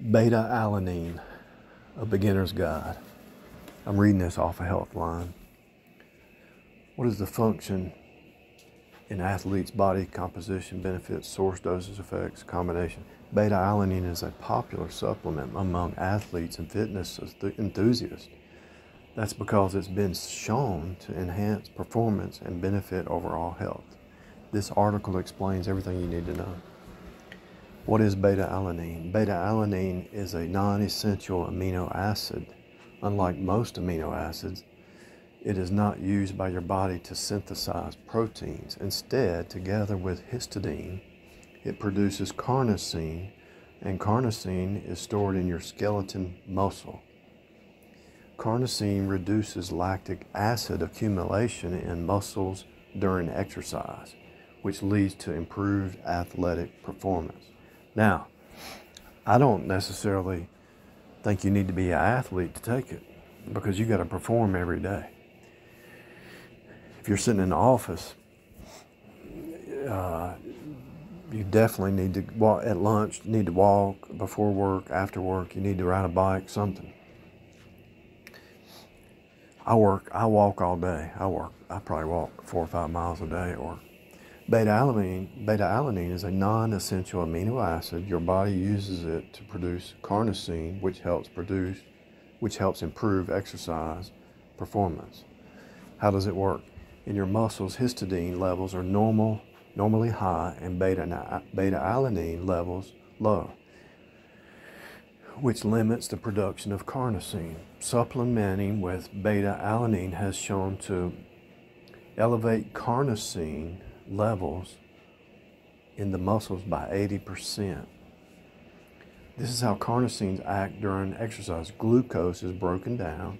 Beta alanine, a beginner's guide. I'm reading this off a of Healthline. What is the function in athletes' body composition, benefits, source, doses, effects, combination? Beta alanine is a popular supplement among athletes and fitness enthusiasts. That's because it's been shown to enhance performance and benefit overall health. This article explains everything you need to know. What is beta alanine? Beta alanine is a non essential amino acid. Unlike most amino acids, it is not used by your body to synthesize proteins. Instead, together with histidine, it produces carnosine, and carnosine is stored in your skeleton muscle. Carnosine reduces lactic acid accumulation in muscles during exercise, which leads to improved athletic performance. Now, I don't necessarily think you need to be an athlete to take it because you got to perform every day. If you're sitting in the office, uh, you definitely need to walk at lunch, need to walk before work, after work, you need to ride a bike, something. I work, I walk all day. I work, I probably walk four or five miles a day or Beta alanine, beta alanine is a non-essential amino acid. Your body uses it to produce carnosine, which helps produce, which helps improve exercise performance. How does it work? In your muscles, histidine levels are normal, normally high, and beta, beta alanine levels low, which limits the production of carnosine. Supplementing with beta alanine has shown to elevate carnosine levels in the muscles by 80%. This is how carnosines act during exercise. Glucose is broken down.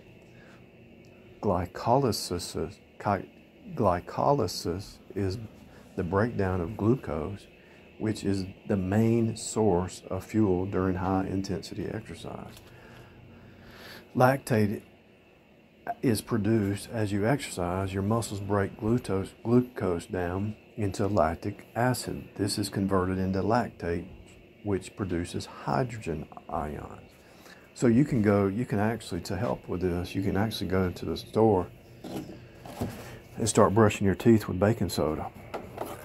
Glycolysis, glycolysis is the breakdown of glucose, which is the main source of fuel during high intensity exercise. Lactate is produced as you exercise, your muscles break glucose, glucose down into lactic acid. This is converted into lactate, which produces hydrogen ions. So you can go, you can actually, to help with this, you can actually go to the store and start brushing your teeth with baking soda.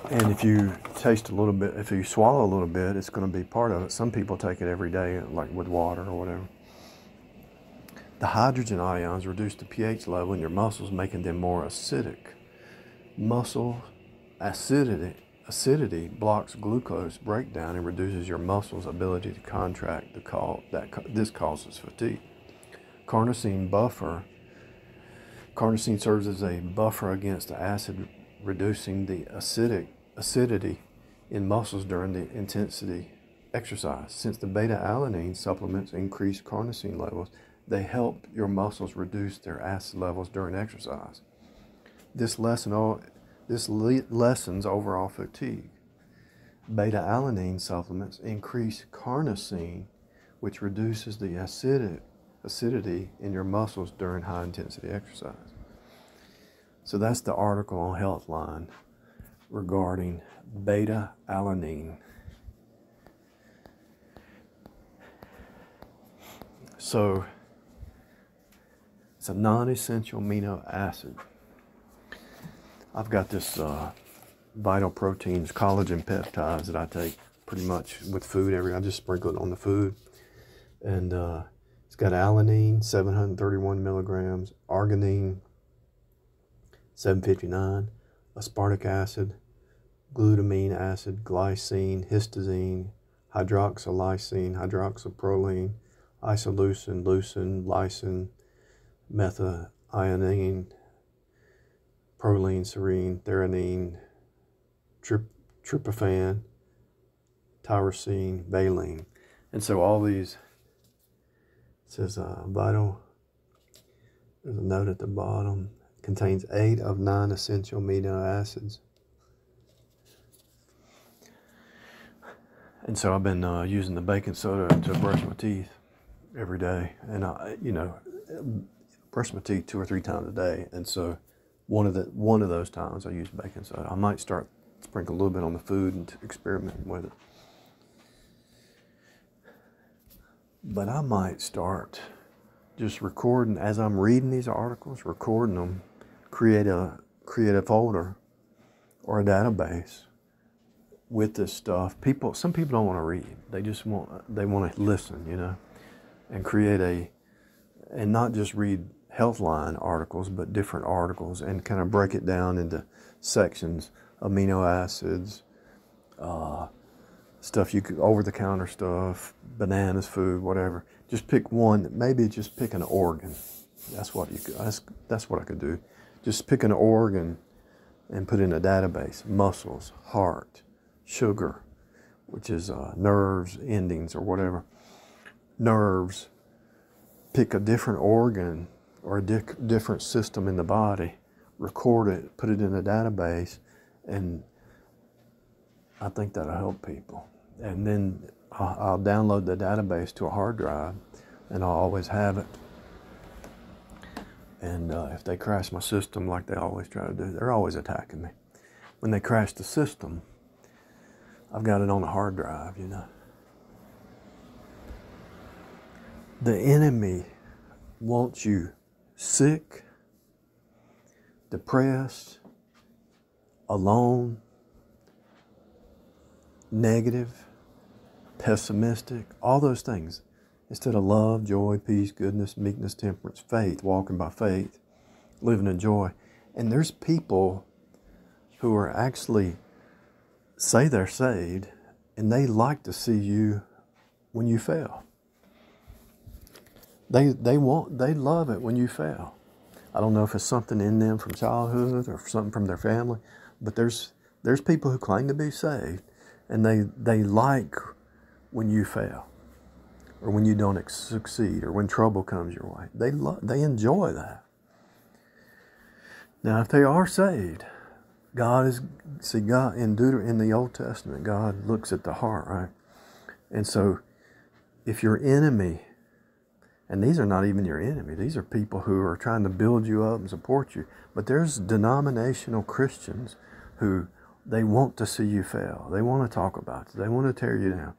And if you taste a little bit, if you swallow a little bit, it's going to be part of it. Some people take it every day, like with water or whatever. The hydrogen ions reduce the pH level in your muscles, making them more acidic. Muscle acidity, acidity blocks glucose breakdown and reduces your muscles' ability to contract. The call, that, this causes fatigue. Carnosine buffer. Carnosine serves as a buffer against the acid, reducing the acidic acidity in muscles during the intensity exercise. Since the beta alanine supplements increase carnosine levels, they help your muscles reduce their acid levels during exercise. This lesson all this le- lessens overall fatigue. Beta alanine supplements increase carnosine, which reduces the acidic, acidity in your muscles during high intensity exercise. So that's the article on Healthline regarding beta alanine. So it's a non essential amino acid. I've got this uh, Vital Proteins collagen peptides that I take pretty much with food every. I just sprinkle it on the food, and uh, it's got alanine 731 milligrams, arginine 759, aspartic acid, glutamine acid, glycine, histidine, hydroxylysine, hydroxyproline, isoleucine, leucine, lysine methionine, proline, serine, threonine, trip, tryptophan, tyrosine, valine. And so all these, says uh, vital, there's a note at the bottom, contains eight of nine essential amino acids. And so I've been uh, using the baking soda to brush my teeth every day. And I, you know, brush my teeth two or three times a day, and so one of the one of those times I use baking soda. I might start sprinkle a little bit on the food and experiment with it. But I might start just recording as I'm reading these articles, recording them, create a create a folder or a database with this stuff. People, some people don't want to read; they just want they want to listen, you know, and create a and not just read Healthline articles, but different articles, and kind of break it down into sections: amino acids, uh, stuff you could over the counter stuff, bananas, food, whatever. Just pick one. Maybe just pick an organ. That's what you could. That's, that's what I could do. Just pick an organ and put in a database. Muscles, heart, sugar, which is uh, nerves, endings, or whatever. Nerves. Pick a different organ or a di- different system in the body. Record it. Put it in a database, and I think that'll help people and then I'll, I'll download the database to a hard drive, and I'll always have it. And uh, if they crash my system like they always try to do, they're always attacking me. When they crash the system, I've got it on a hard drive, you know. The enemy wants you sick, depressed, alone, negative, pessimistic, all those things. Instead of love, joy, peace, goodness, meekness, temperance, faith, walking by faith, living in joy. And there's people who are actually say they're saved and they like to see you when you fail. They, they want they love it when you fail. I don't know if it's something in them from childhood or something from their family, but there's there's people who claim to be saved and they they like when you fail or when you don't succeed or when trouble comes your way. They lo- they enjoy that. Now, if they are saved, God is see God in Deuter in the Old Testament. God looks at the heart, right? And so, if your enemy, and these are not even your enemy, these are people who are trying to build you up and support you. But there's denominational Christians who they want to see you fail. They want to talk about it. They want to tear you down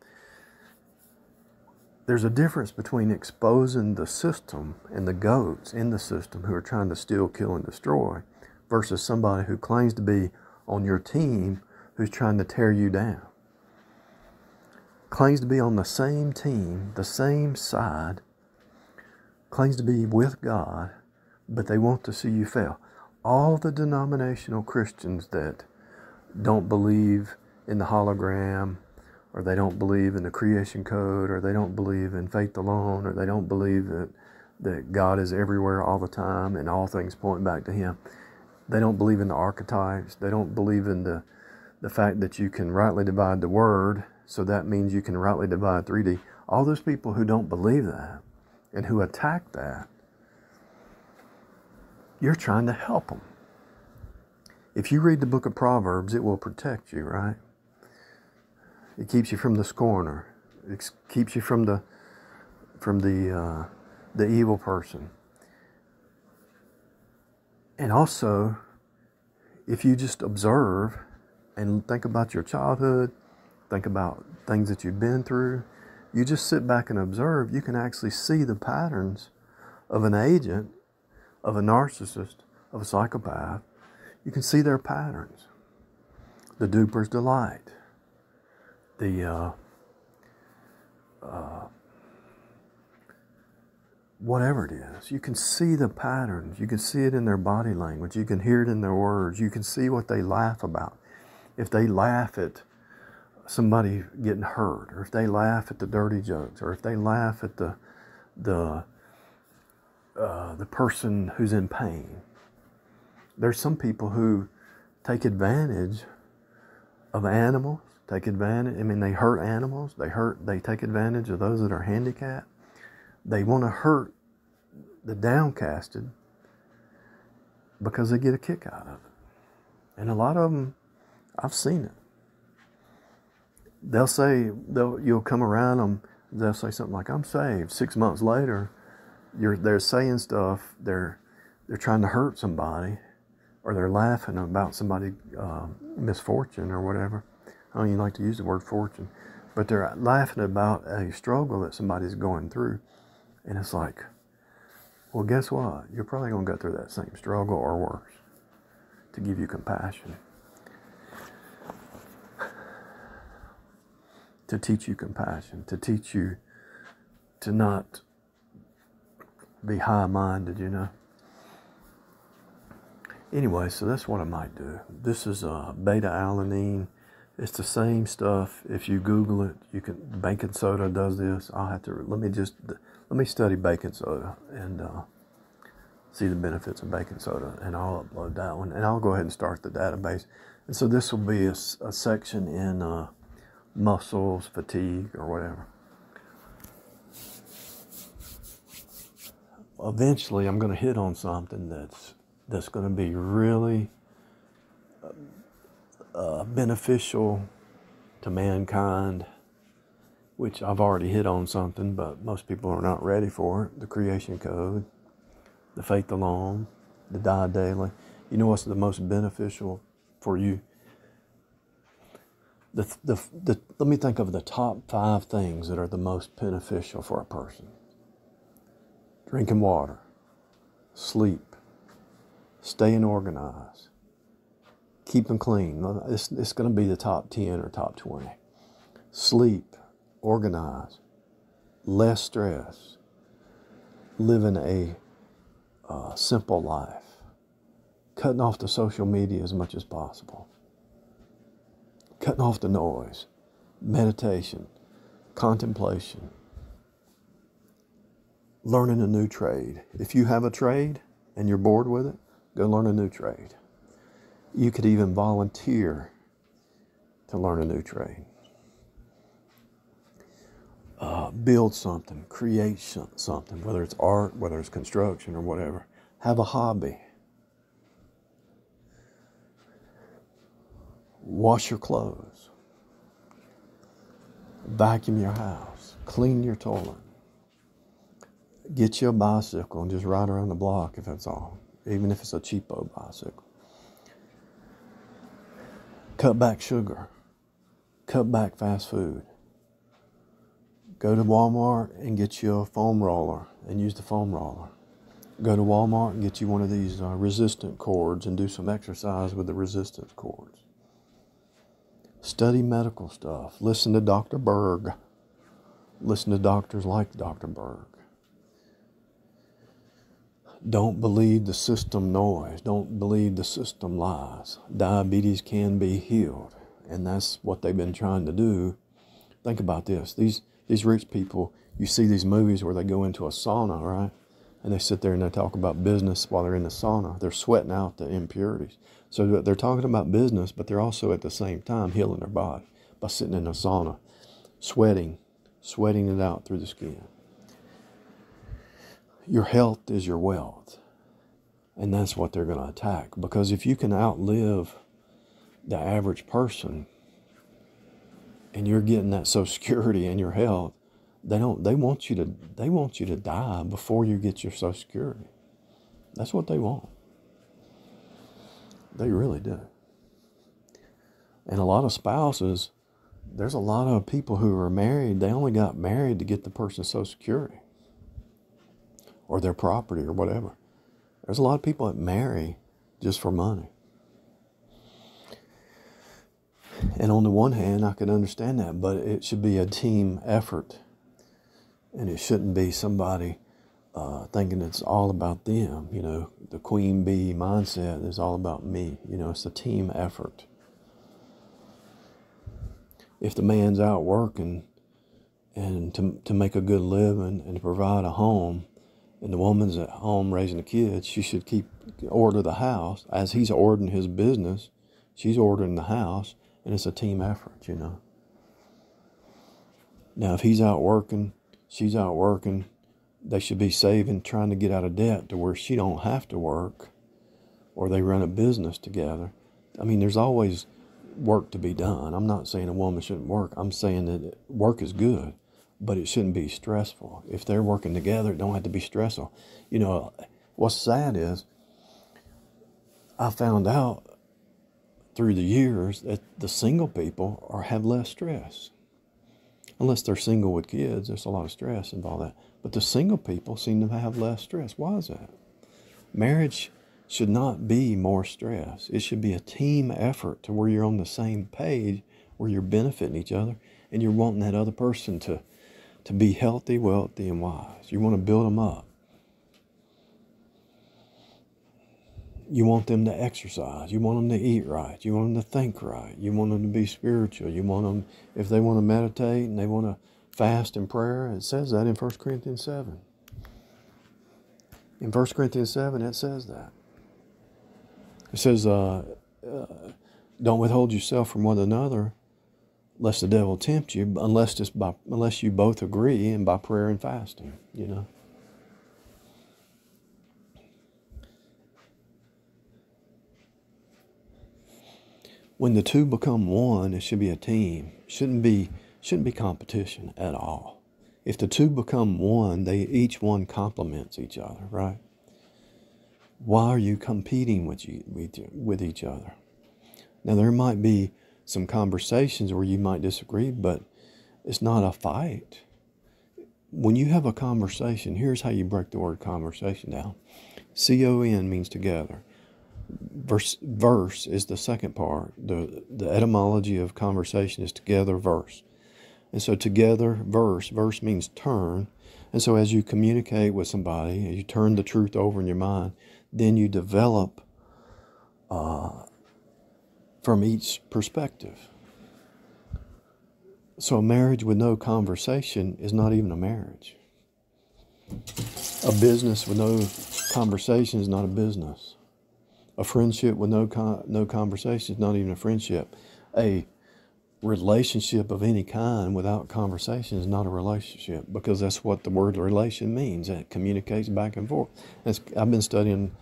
there's a difference between exposing the system and the goats in the system who are trying to steal, kill, and destroy versus somebody who claims to be on your team who's trying to tear you down. Claims to be on the same team, the same side, claims to be with God, but they want to see you fail. All the denominational Christians that don't believe in the hologram, or they don't believe in the creation code, or they don't believe in faith alone, or they don't believe that, that God is everywhere all the time and all things point back to Him. They don't believe in the archetypes. They don't believe in the, the fact that you can rightly divide the word, so that means you can rightly divide 3D. All those people who don't believe that and who attack that, you're trying to help them. If you read the book of Proverbs, it will protect you, right? It keeps you from the scorner. It keeps you from the from the uh, the evil person. And also, if you just observe and think about your childhood, think about things that you've been through, you just sit back and observe, you can actually see the patterns of an agent, of a narcissist, of a psychopath. You can see their patterns. The duper's delight the uh, uh, whatever it is. You can see the patterns. You can see it in their body language. You can hear it in their words. You can see what they laugh about. If they laugh at somebody getting hurt, or if they laugh at the dirty jokes, or if they laugh at the the uh, the person who's in pain. There's some people who take advantage of animals take advantage. I mean, they hurt animals. They hurt. They take advantage of those that are handicapped. They want to hurt the downcasted because they get a kick out of it. And a lot of them, I've seen it. They'll say they'll you'll come around them. They'll say something like, "I'm saved." Six months later, you're they're saying stuff. They're they're trying to hurt somebody, or they're laughing about somebody uh, misfortune or whatever I don't even like to use the word fortune. but they're laughing about a struggle that somebody's going through. And it's like, well, guess what? You're probably going to go through that same struggle or worse to give you compassion. To teach you compassion, to teach you to not be high minded, you know. Anyway, so that's what I might do. This is uh, beta alanine. It's the same stuff. If you Google it, you can. Baking soda does this. I'll have to. Let me just let me study baking soda and uh, see the benefits of baking soda, and I'll upload that one, and I'll go ahead and start the database. And so this will be a, a section in uh, muscles, fatigue, or whatever. Eventually, I'm going to hit on something that's that's going to be really uh, beneficial to mankind, which I've already hit on something, but most people are not ready for it. The creation code, the faith alone, the die daily. You know what's the most beneficial for you? The, the, the, let me think of the top five things that are the most beneficial for a person drinking water, sleep, staying organized, keeping clean. It's, it's going to be the top 10 or top 20. Sleep, organize, less stress, living a uh, simple life, cutting off the social media as much as possible, cutting off the noise, meditation, contemplation, learning a new trade. If you have a trade and you're bored with it, go learn a new trade. You could even volunteer to learn a new trade. Uh, build something, create something, whether it's art, whether it's construction, or whatever. Have a hobby. Wash your clothes. Vacuum your house. Clean your toilet. Get you a bicycle and just ride around the block if that's all, even if it's a cheapo bicycle. Cut back sugar. Cut back fast food. Go to Walmart and get you a foam roller and use the foam roller. Go to Walmart and get you one of these uh, resistant cords and do some exercise with the resistance cords. Study medical stuff. Listen to Dr. Berg. Listen to doctors like Dr. Berg. Don't believe the system noise. Don't believe the system lies. Diabetes can be healed. And that's what they've been trying to do. Think about this. These, these rich people, you see these movies where they go into a sauna, right? And they sit there and they talk about business while they're in the sauna. They're sweating out the impurities. So they're talking about business, but they're also at the same time healing their body by sitting in a sauna, sweating, sweating it out through the skin your health is your wealth. And that's what they're going to attack. Because if you can outlive the average person and you're getting that social security and your health, they don't they want you to they want you to die before you get your social security. That's what they want. They really do. And a lot of spouses, there's a lot of people who are married, they only got married to get the person's social security or their property or whatever. There's a lot of people that marry just for money. And on the one hand, I can understand that, but it should be a team effort. And it shouldn't be somebody uh, thinking it's all about them. You know, the queen bee mindset is all about me. You know, it's a team effort. If the man's out working and to, to make a good living and to provide a home, and the woman's at home raising the kids, she should keep order the house as he's ordering his business. She's ordering the house, and it's a team effort, you know. Now, if he's out working, she's out working, they should be saving, trying to get out of debt to where she don't have to work, or they run a business together. I mean, there's always work to be done. I'm not saying a woman shouldn't work. I'm saying that work is good but it shouldn't be stressful. If they're working together, it don't have to be stressful. You know, what's sad is I found out through the years that the single people are have less stress. Unless they're single with kids, there's a lot of stress involved that. But the single people seem to have less stress. Why is that? Marriage should not be more stress. It should be a team effort to where you're on the same page, where you're benefiting each other, and you're wanting that other person to, to be healthy, wealthy, and wise. You want to build them up. You want them to exercise. You want them to eat right. You want them to think right. You want them to be spiritual. You want them, if they want to meditate and they want to fast in prayer, it says that in 1 Corinthians 7. In 1 Corinthians 7, it says that. It says, uh, uh, don't withhold yourself from one another, lest the devil tempt you, unless just by, unless you both agree and by prayer and fasting, you know. when the two become one, it should be a team. Shouldn't be shouldn't be competition at all. If the two become one, they each one complements each other, right? Why are you competing with you with, with each other? Now there might be some conversations where you might disagree, but it's not a fight. When you have a conversation, here's how you break the word conversation down. C O N means together verse verse is the second part. The the etymology of conversation is together verse. And so together verse, verse means turn. And so as you communicate with somebody, you turn the truth over in your mind, then you develop uh, from each perspective. So a marriage with no conversation is not even a marriage. A business with no conversation is not a business. A friendship with no con- no conversation is not even a friendship. A relationship of any kind without conversation is not a relationship because that's what the word relation means. It communicates back and forth. That's, I've been studying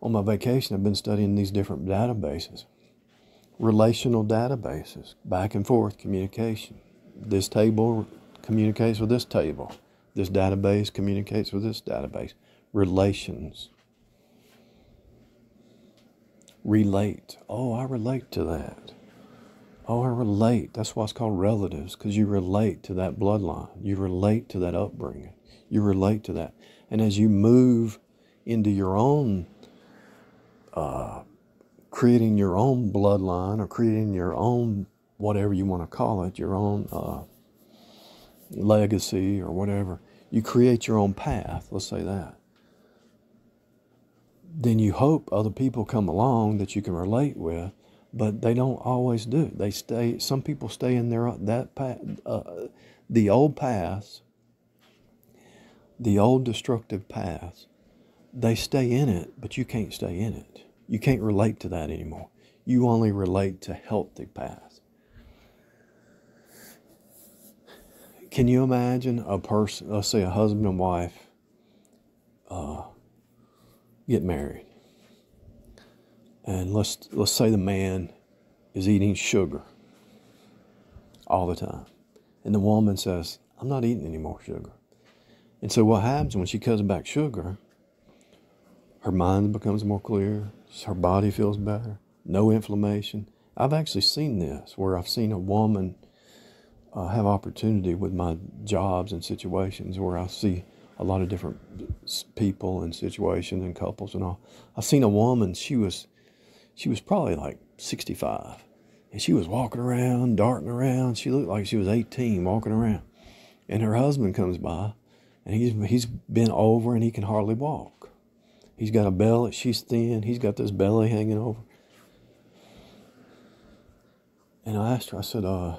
on my vacation. I've been studying these different databases, relational databases, back and forth communication. This table communicates with this table. This database communicates with this database. Relations relate. Oh, I relate to that. Oh, I relate. That's why it's called relatives, because you relate to that bloodline. You relate to that upbringing. You relate to that. And as you move into your own, uh, creating your own bloodline or creating your own, whatever you want to call it, your own uh, legacy or whatever, you create your own path. Let's say that then you hope other people come along that you can relate with, but they don't always do. They stay. Some people stay in their that path, uh, the old paths, the old destructive paths. They stay in it, but you can't stay in it. You can't relate to that anymore. You only relate to healthy paths. Can you imagine a person, let's say a husband and wife, uh, get married. And let's let's say the man is eating sugar all the time. And the woman says, I'm not eating any more sugar. And so what happens when she cuts back sugar, her mind becomes more clear, her body feels better, no inflammation. I've actually seen this where I've seen a woman uh, have opportunity with my jobs and situations where I see a lot of different people and situations and couples and all. I've seen a woman, she was she was probably like 65. And she was walking around, darting around. She looked like she was 18 walking around. And her husband comes by and he's he's bent over and he can hardly walk. He's got a belly, she's thin, he's got this belly hanging over. And I asked her, I said, uh,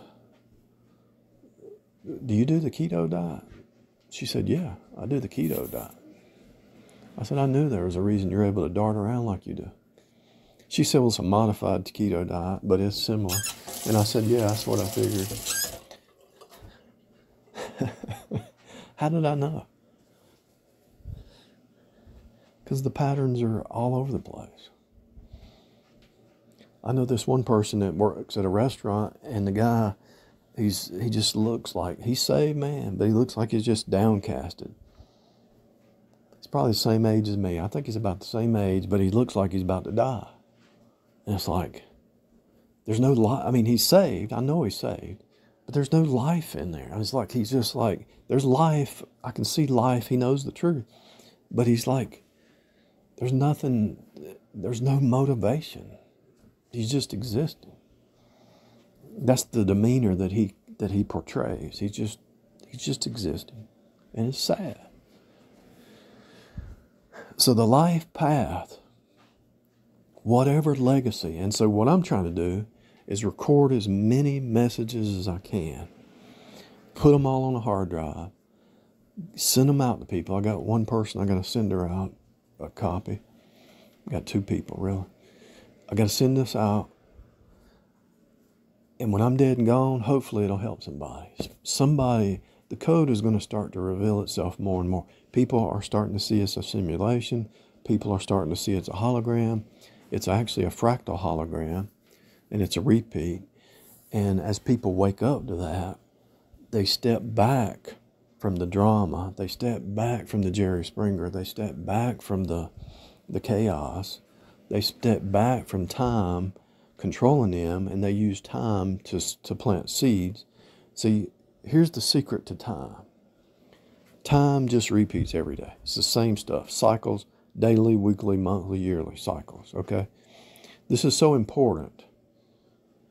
do you do the keto diet? She said, Yeah, I do the keto diet. I said, I knew there was a reason you're able to dart around like you do. She said, Well, it's a modified keto diet, but it's similar. And I said, Yeah, that's what I figured. How did I know? Because the patterns are all over the place. I know this one person that works at a restaurant, and the guy He's he just looks like he's saved man, but he looks like he's just downcasted. He's probably the same age as me. I think he's about the same age, but he looks like he's about to die. And it's like there's no life. I mean, he's saved. I know he's saved, but there's no life in there. It's like he's just like, there's life. I can see life. He knows the truth. But he's like, there's nothing, there's no motivation. He's just existing. That's the demeanor that he that he portrays. He's just he's just existing. And it's sad. So the life path, whatever legacy, and so what I'm trying to do is record as many messages as I can, put them all on a hard drive, send them out to people. I got one person I got to send her out a copy. I got two people really. I got to send this out. And when I'm dead and gone, hopefully it'll help somebody. Somebody, the code is going to start to reveal itself more and more. People are starting to see it's a simulation. People are starting to see it's a hologram. It's actually a fractal hologram and it's a repeat. And as people wake up to that, they step back from the drama. They step back from the Jerry Springer. They step back from the, the chaos. They step back from time controlling them and they use time to, to plant seeds. See, here's the secret to time time just repeats every day. It's the same stuff cycles, daily, weekly, monthly, yearly cycles. Okay? This is so important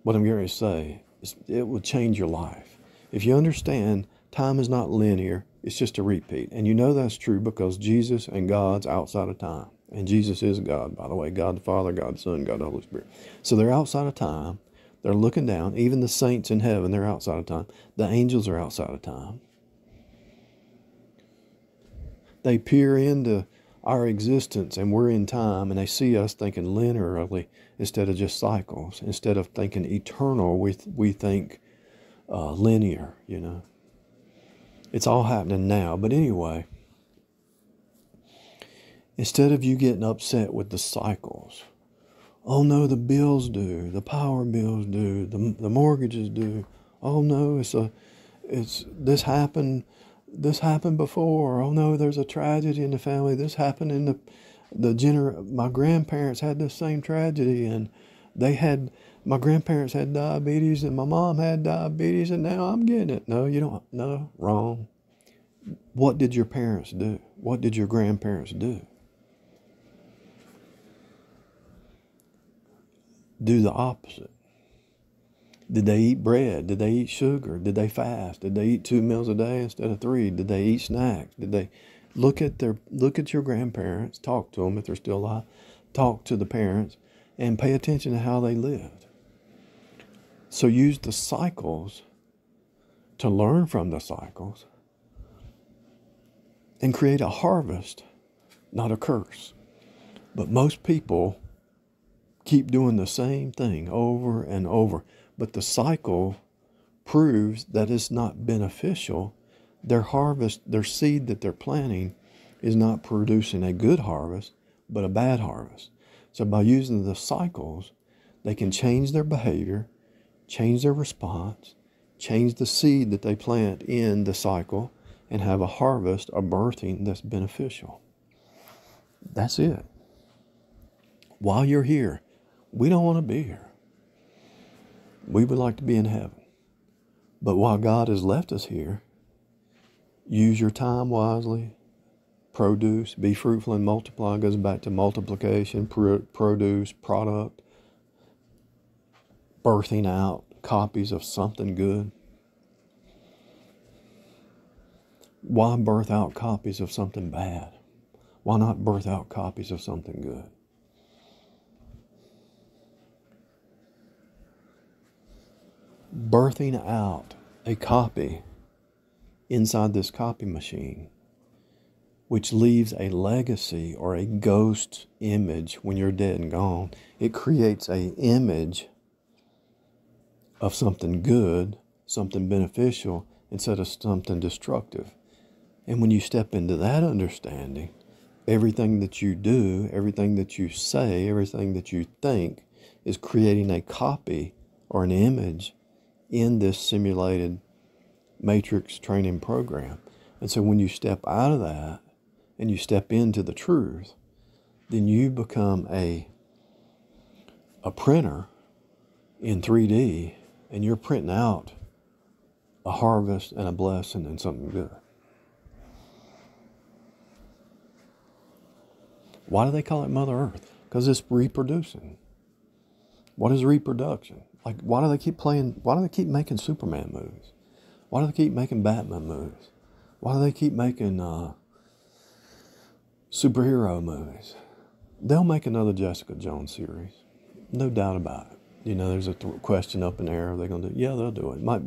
what I'm going to say, is it will change your life. If you understand time is not linear, it's just a repeat. And you know that's true because Jesus and God's outside of time. And Jesus is God, by the way God the Father, God the Son, God the Holy Spirit. So they're outside of time. They're looking down. Even the saints in heaven, they're outside of time. The angels are outside of time. They peer into our existence and we're in time and they see us thinking linearly instead of just cycles. Instead of thinking eternal, we, we think uh, linear, you know. It's all happening now. But anyway, instead of you getting upset with the cycles, oh no, the bills due, the power bills due, the, the mortgages due. Oh no, it's a, it's this happened this happened before. Oh no, there's a tragedy in the family. This happened in the the gener my grandparents had the same tragedy and they had my grandparents had diabetes and my mom had diabetes and now I'm getting it. No, you don't no, wrong. What did your parents do? What did your grandparents do? Do the opposite. Did they eat bread? Did they eat sugar? Did they fast? Did they eat two meals a day instead of three? Did they eat snacks? Did they look at their look at your grandparents, talk to them if they're still alive, talk to the parents, and pay attention to how they lived. So use the cycles to learn from the cycles and create a harvest, not a curse. But most people keep doing the same thing over and over. But the cycle proves that it's not beneficial. Their harvest, their seed that they're planting, is not producing a good harvest, but a bad harvest. So by using the cycles, they can change their behavior, change their response, change the seed that they plant in the cycle, and have a harvest, a birthing that's beneficial. That's it. While you're here, we don't want to be here. We would like to be in heaven. But while God has left us here, use your time wisely, produce, be fruitful and multiply goes back to multiplication, produce, product, birthing out copies of something good. Why birth out copies of something bad? Why not birth out copies of something good? Birthing out a copy inside this copy machine, which leaves a legacy or a ghost image when you're dead and gone. It creates a image of something good, something beneficial, instead of something destructive. And when you step into that understanding, everything that you do, everything that you say, everything that you think is creating a copy or an image in this simulated matrix training program. And so when you step out of that and you step into the truth, then you become a a printer in 3D and you're printing out a harvest and a blessing and something good. Why do they call it Mother Earth? Because it's reproducing. What is reproduction? Like, why do they keep playing? Why do they keep making Superman movies? Why do they keep making Batman movies? Why do they keep making uh, superhero movies? They'll make another Jessica Jones series, no doubt about it. You know, there's a th- question up in the air. Are they going to do? Yeah, they'll do it. it. Might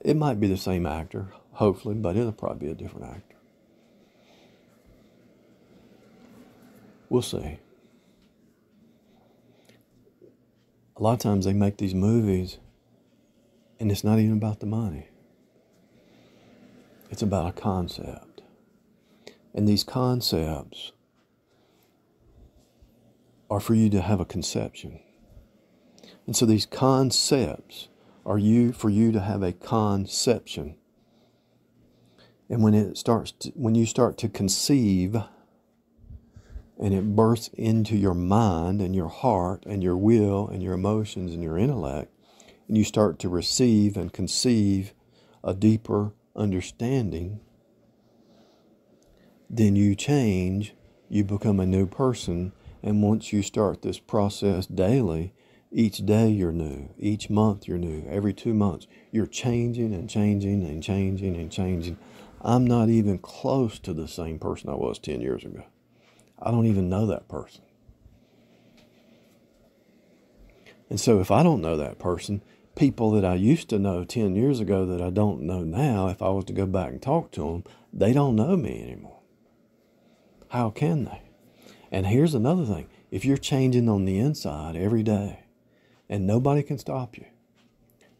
it might be the same actor, hopefully, but it'll probably be a different actor. We'll see. A lot of times they make these movies, and it's not even about the money. It's about a concept. And these concepts are for you to have a conception. And so these concepts are you for you to have a conception. And when it starts to, when you start to conceive and it bursts into your mind and your heart and your will and your emotions and your intellect, and you start to receive and conceive a deeper understanding, then you change, you become a new person, and once you start this process daily, each day you're new, each month you're new, every two months you're changing and changing and changing and changing. I'm not even close to the same person I was 10 years ago. I don't even know that person. And so if I don't know that person, people that I used to know 10 years ago that I don't know now, if I was to go back and talk to them, they don't know me anymore. How can they? And here's another thing if you're changing on the inside every day, and nobody can stop you,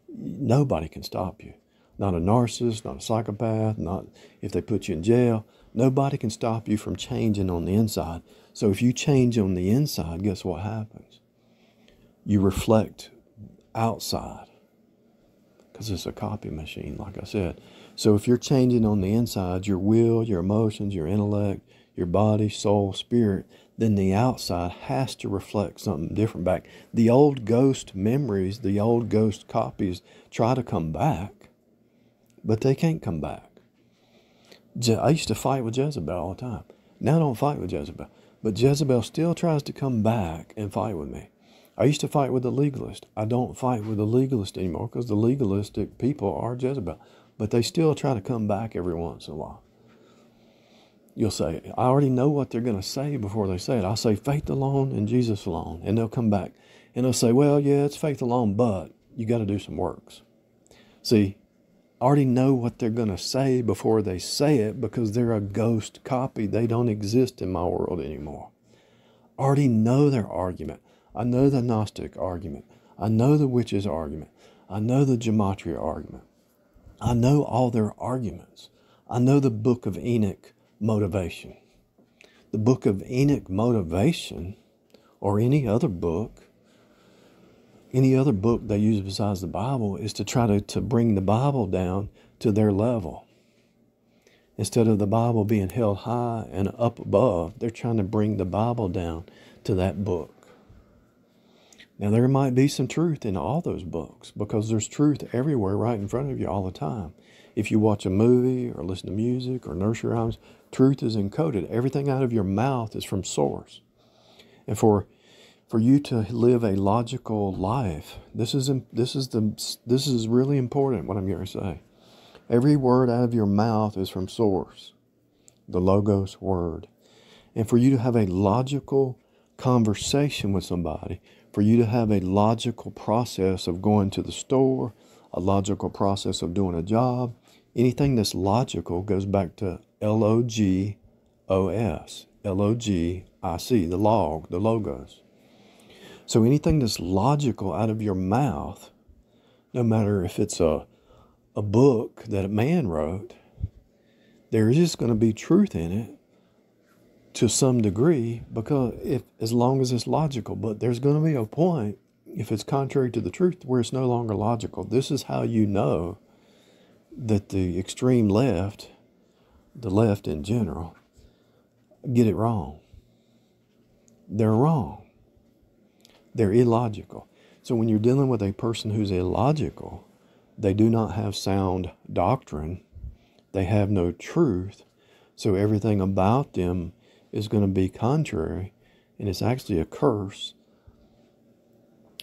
nobody can stop you. Not a narcissist, not a psychopath, not if they put you in jail. Nobody can stop you from changing on the inside. So if you change on the inside, guess what happens? You reflect outside because it's a copy machine, like I said. So if you're changing on the inside, your will, your emotions, your intellect, your body, soul, spirit, then the outside has to reflect something different back. The old ghost memories, the old ghost copies try to come back, but they can't come back. Je- I used to fight with Jezebel all the time. Now I don't fight with Jezebel, but Jezebel still tries to come back and fight with me. I used to fight with the legalist. I don't fight with the legalist anymore because the legalistic people are Jezebel, but they still try to come back every once in a while. You'll say, I already know what they're going to say before they say it. I'll say faith alone and Jesus alone. And they'll come back and they'll say, well, yeah, it's faith alone, but you got to do some works. See, already know what they're going to say before they say it because they're a ghost copy. They don't exist in my world anymore. I already know their argument. I know the Gnostic argument. I know the witches' argument. I know the gematria argument. I know all their arguments. I know the book of Enoch motivation. The book of Enoch motivation, or any other book, any other book they use besides the Bible, is to try to, to bring the Bible down to their level. Instead of the Bible being held high and up above, they're trying to bring the Bible down to that book. Now, there might be some truth in all those books because there's truth everywhere right in front of you all the time. If you watch a movie or listen to music or nursery rhymes, truth is encoded. Everything out of your mouth is from source. And for for you to live a logical life, this is this is the this is really important what I'm going to say. Every word out of your mouth is from source, the logos word. And for you to have a logical conversation with somebody, for you to have a logical process of going to the store, a logical process of doing a job, anything that's logical goes back to L O G O S, L O G I C, the log, the logos. So anything that's logical out of your mouth, no matter if it's a, a book that a man wrote, there is just going to be truth in it to some degree because if as long as it's logical. But there's going to be a point if it's contrary to the truth where it's no longer logical. This is how you know that the extreme left the left in general get it wrong. They're wrong they're illogical so when you're dealing with a person who's illogical they do not have sound doctrine, they have no truth, so everything about them is going to be contrary, and it's actually a curse.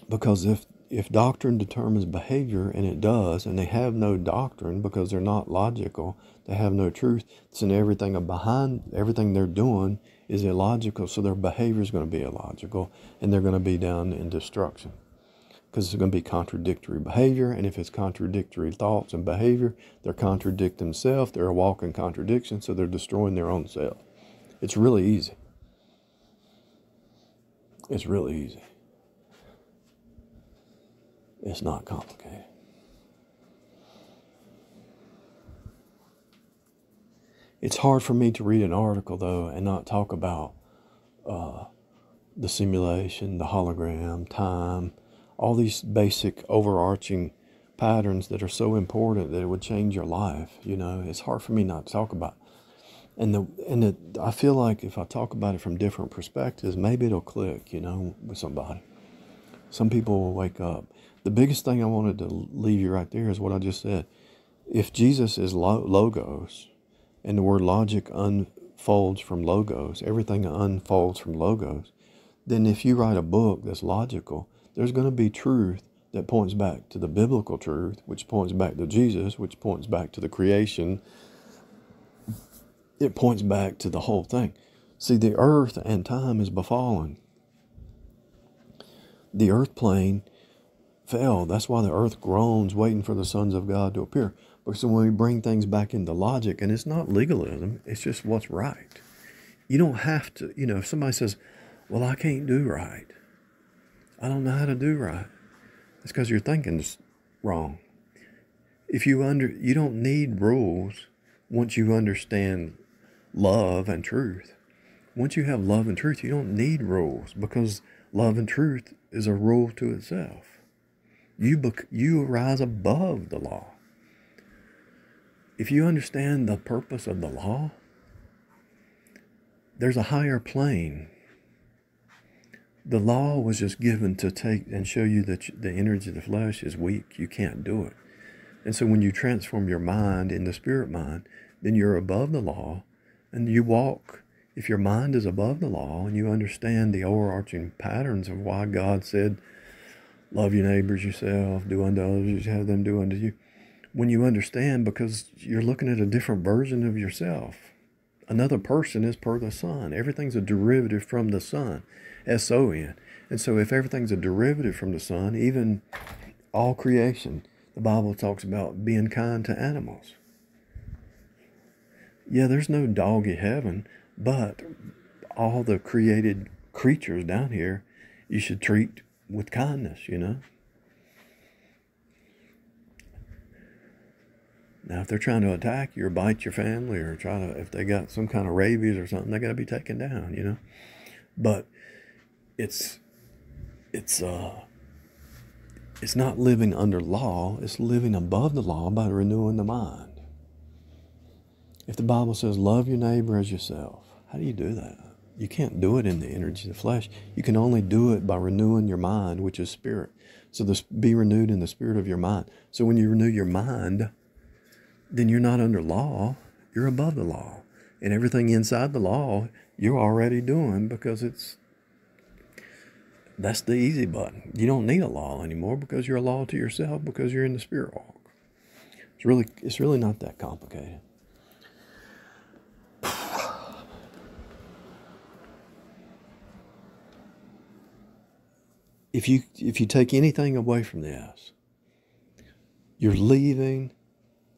Because if if doctrine determines behavior, and it does, and they have no doctrine because they're not logical, they have no truth, then everything behind everything they're doing is illogical, so their behavior is going to be illogical, and they're going to be down in destruction. Because it's going to be contradictory behavior, and if it's contradictory thoughts and behavior, they're contradicting themselves, they're a walking contradiction, so they're destroying their own self. It's really easy. It's really easy. It's not complicated. It's hard for me to read an article, though, and not talk about uh, the simulation, the hologram, time, all these basic overarching patterns that are so important that it would change your life. You know, it's hard for me not to talk about. And the and the, I feel like if I talk about it from different perspectives, maybe it'll click. You know, with somebody. Some people will wake up the biggest thing I wanted to leave you right there is what I just said. If Jesus is logos and the word logic unfolds from logos, everything unfolds from logos, then if you write a book that's logical, there's going to be truth that points back to the biblical truth, which points back to Jesus, which points back to the creation. It points back to the whole thing. See, the earth and time is befallen. The earth plane fell. That's why the earth groans, waiting for the sons of God to appear. Because when we bring things back into logic, and it's not legalism, it's just what's right. You don't have to, you know, if somebody says, Well, I can't do right, I don't know how to do right, it's because your thinking's wrong. If you under you don't need rules once you understand love and truth. Once you have love and truth, you don't need rules because love and truth is a rule to itself. You, bec- you rise above the law. If you understand the purpose of the law, there's a higher plane. The law was just given to take and show you that the energy of the flesh is weak. You can't do it. And so when you transform your mind into spirit mind, then you're above the law and you walk. If your mind is above the law and you understand the overarching patterns of why God said, love your neighbors yourself, do unto others as you have them do unto you. When you understand, because you're looking at a different version of yourself. Another person is per the Son. Everything's a derivative from the Son, S O N. And so, if everything's a derivative from the Son, even all creation, the Bible talks about being kind to animals. Yeah, there's no doggy heaven, but all the created creatures down here, you should treat with kindness, you know. Now, if they're trying to attack you or bite your family or try to, if they got some kind of rabies or something, they got to be taken down, you know. But it's, it's, uh, it's not living under law, it's living above the law by renewing the mind. If the Bible says, love your neighbor as yourself, how do you do that? You can't do it in the energy of the flesh. You can only do it by renewing your mind, which is spirit. So this be renewed in the spirit of your mind. So when you renew your mind, then you're not under law, you're above the law. And everything inside the law you're already doing because it's that's the easy button. You don't need a law anymore because you're a law to yourself because you're in the spirit walk. It's really it's really not that complicated. if you if you take anything away from this, you're leaving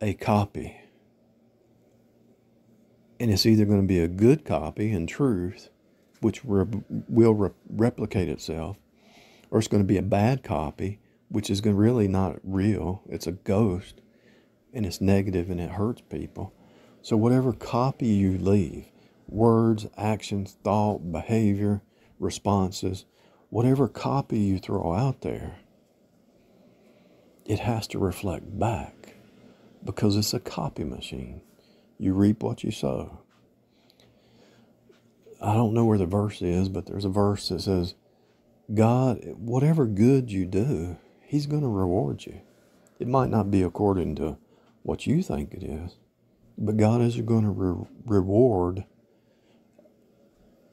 a copy. And it's either going to be a good copy in truth, which re- will re- replicate itself, or it's going to be a bad copy, which is going to really not real. It's a ghost, and it's negative and it hurts people. So whatever copy you leave, words, actions, thought, behavior, responses, whatever copy you throw out there, it has to reflect back because it's a copy machine. You reap what you sow. I don't know where the verse is, but there's a verse that says, God, whatever good you do, He's going to reward you. It might not be according to what you think it is, but God is going to re- reward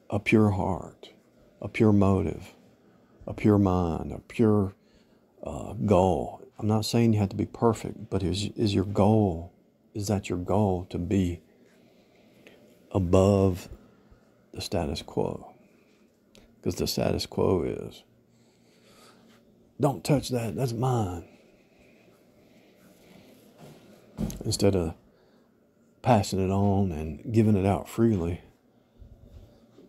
a pure heart, a pure motive, a pure mind, a pure uh, goal. I'm not saying you have to be perfect, but is, is your goal, is that your goal to be above the status quo? Because the status quo is don't touch that, that's mine. Instead of passing it on and giving it out freely.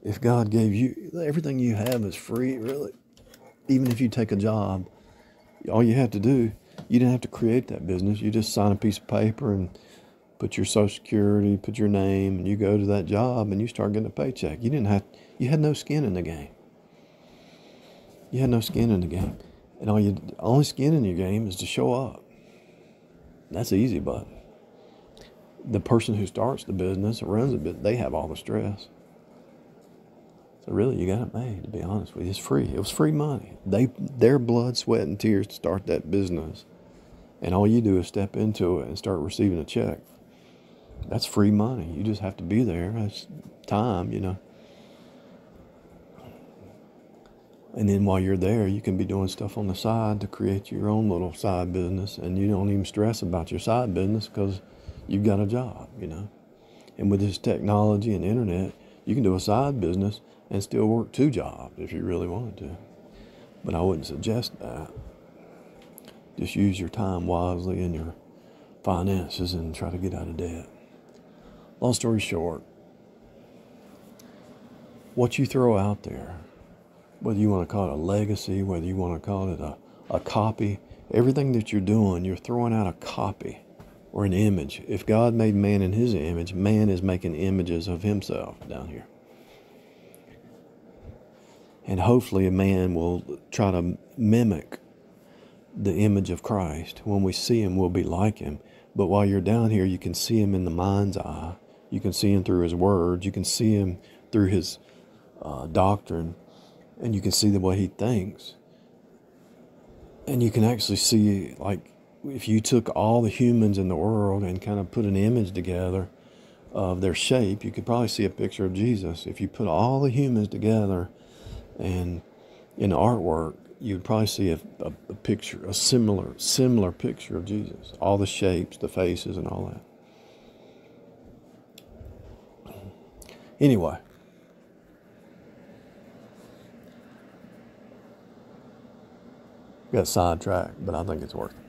If God gave you everything you have is free, really. Even if you take a job, all you have to do, you didn't have to create that business. You just sign a piece of paper and put your social security, put your name, and you go to that job and you start getting a paycheck. You didn't have you had no skin in the game. You had no skin in the game. And all you only skin in your game is to show up. That's easy, but the person who starts the business or runs it, they have all the stress. So really, you got it made. To be honest with you, it's free. It was free money. They their blood, sweat, and tears to start that business, and all you do is step into it and start receiving a check. That's free money. You just have to be there. That's time, you know. And then while you're there, you can be doing stuff on the side to create your own little side business, and you don't even stress about your side business because you've got a job, you know. And with this technology and internet, you can do a side business and still work two jobs if you really wanted to. But I wouldn't suggest that. Just use your time wisely and your finances and try to get out of debt. Long story short, what you throw out there, whether you want to call it a legacy, whether you want to call it a, a copy, everything that you're doing, you're throwing out a copy or an image. If God made man in his image, man is making images of himself down here. And hopefully, a man will try to mimic the image of Christ. When we see him, we'll be like him. But while you're down here, you can see him in the mind's eye. You can see him through his words. You can see him through his uh, doctrine. And you can see the way he thinks. And you can actually see, like, if you took all the humans in the world and kind of put an image together of their shape, you could probably see a picture of Jesus. If you put all the humans together and in artwork, you'd probably see a, a, a, picture, a similar, similar picture of Jesus. All the shapes, the faces, and all that. Anyway. Got sidetracked, but I think it's worth it.